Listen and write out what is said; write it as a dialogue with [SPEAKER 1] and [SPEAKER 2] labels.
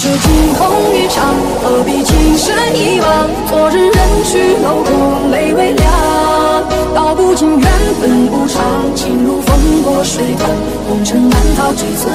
[SPEAKER 1] 这惊鸿一场，何必情深一往？昨日人去楼空，泪微凉。道不尽缘分无常，情如风过水淌，红尘难逃几次。